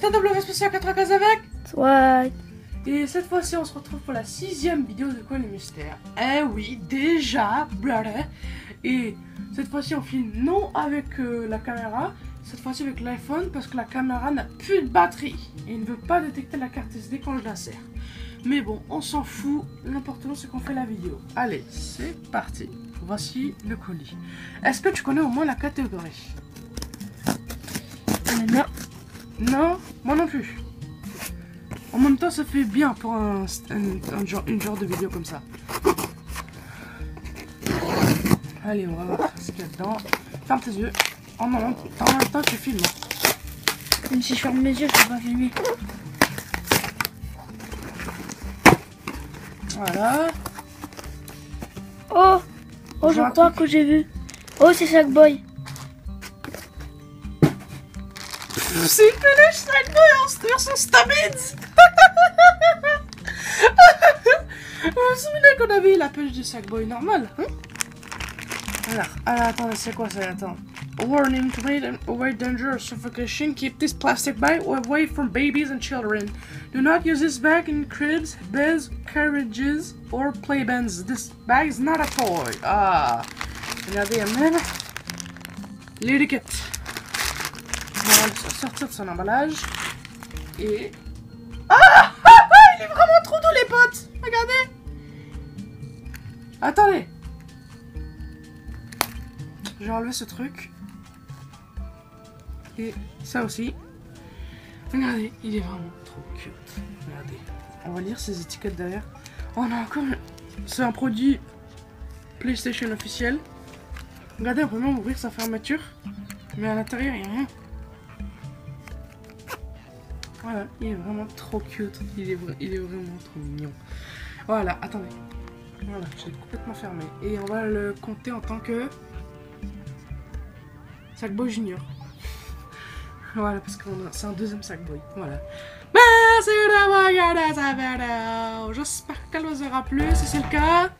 C'était W spécial 95 avec Soit. Et cette fois-ci, on se retrouve pour la sixième vidéo de Quoi le mystère Eh oui, déjà, blabla. Et cette fois-ci, on filme non avec euh, la caméra, cette fois-ci avec l'iPhone parce que la caméra n'a plus de batterie et il ne veut pas détecter la carte SD quand je la. Mais bon, on s'en fout, l'important c'est qu'on fait la vidéo. Allez, c'est parti. Voici le colis. Est-ce que tu connais au moins la catégorie? Non. Non, moi non plus. En même temps, ça fait bien pour un, un- un genre, une genre de vidéo comme ça. Allez, on va voir ce qu'il y a dedans. Ferme tes yeux. En même, temps, tu filmes. Même si je ferme mes yeux, je peux pas filmer. Voilà. Oh Oh, Je je vois un crois truc. que j'ai vu. Oh, c'est Sackboy. C'est une peluche Sackboy en version Stabbids Vous vous souvenez qu'on avait la peluche de Sackboy normal hein Alors, alors, attends, c'est quoi ça Attends. Warning to avoid, avoid danger suffocation, keep this plastic bag away from babies and children. Do not use this bag in cribs, beds, carriages, or playbans. This bag is not a toy. Ah, regardez, il y sortir de son emballage. Et. Ah, ah, ah Il est vraiment trop doux, les potes Regardez Attendez Je vais enlever ce truc. Et ça aussi. Regardez, il est vraiment trop cute. Regardez. On va lire ces étiquettes derrière. Oh, on a encore. C'est un produit PlayStation officiel. Regardez, on peut même ouvrir sa fermeture. Mais à l'intérieur, il n'y a rien. Il est vraiment trop cute. Il est, vraiment trop mignon. Voilà, attendez. Voilà, j'ai complètement fermé. Et on va le compter en tant que Sackboy Junior. Voilà, parce que c'est un deuxième Sackboy. Voilà. J'espère qu'elle vous aura plu. Si c'est le cas,